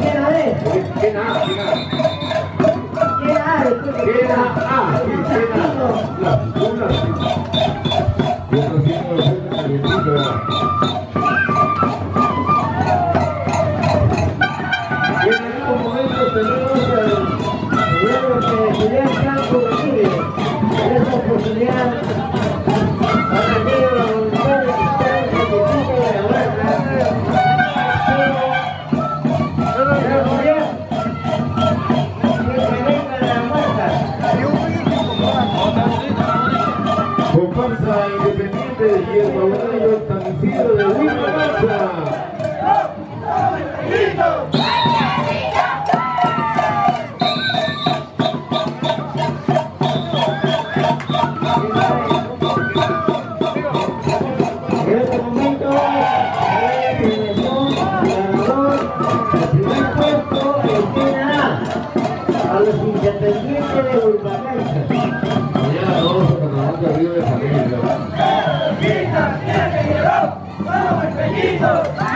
llena de. Llena A, llena A. Llena A, llena A. Llena A. Italy, Winter Massa. ¡Viva, viva que llegó! ¡Vamos,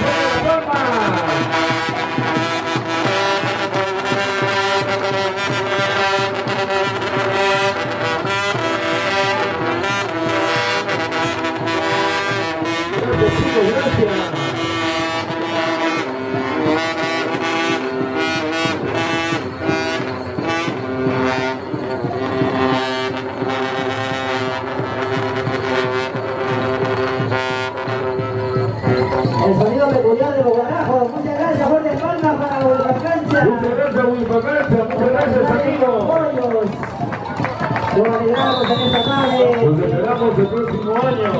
Nos esperamos el próximo año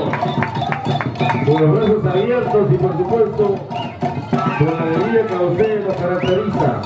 con los brazos abiertos y por supuesto con la alegría que a ustedes nos caracteriza.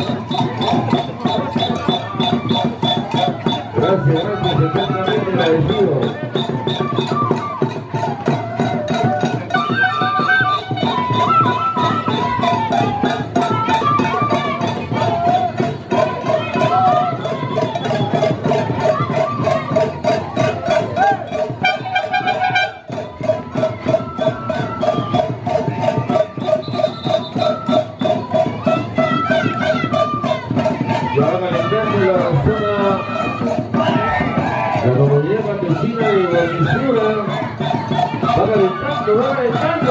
Calentando, va